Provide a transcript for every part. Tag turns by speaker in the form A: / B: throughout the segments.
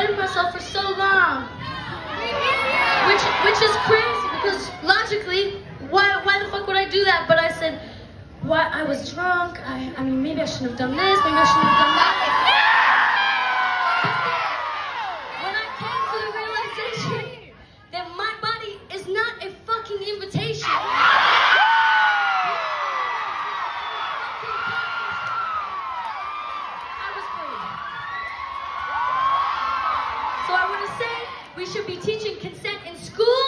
A: blamed myself for so long. Which, which is crazy because logically, why, why the fuck would I do that? But I said, why, I was drunk, I, I mean, maybe I shouldn't have done this, maybe I shouldn't have done that. We should be teaching consent in school.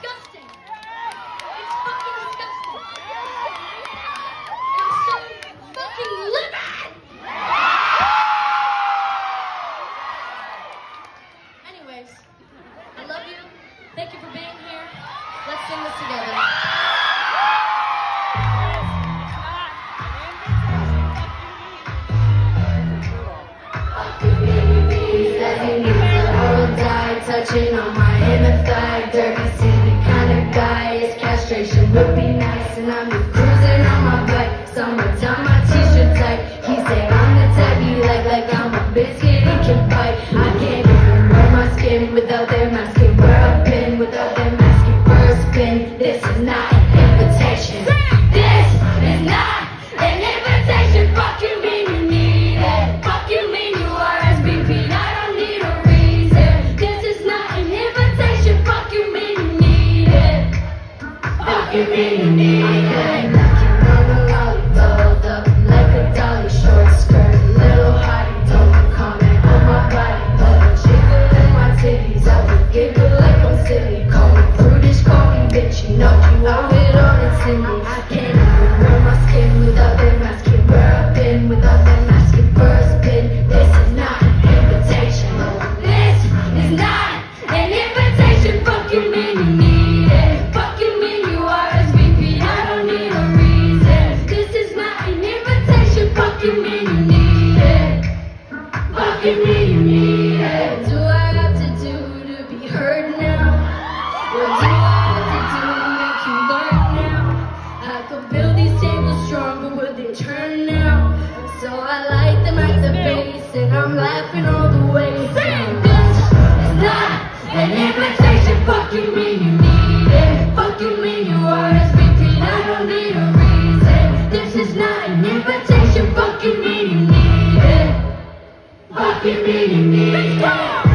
A: disgusting. It's fucking disgusting. I'm so fucking livid. Anyways, I love you. Thank you for being here. Let's sing this together.
B: touching on my MFI. my t-shirt tight. He said I'm the type like I'm a biscuit he can bite I can't even wear my skin without their masking Where I've without give me. happy being me.